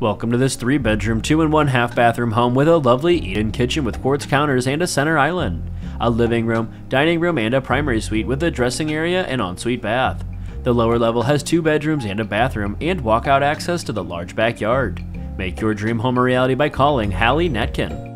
Welcome to this 3 bedroom, 2 and 1 half bathroom home with a lovely eat-in kitchen with quartz counters and a center island, a living room, dining room, and a primary suite with a dressing area and ensuite bath. The lower level has two bedrooms and a bathroom and walkout access to the large backyard. Make your dream home a reality by calling Halley Natkin.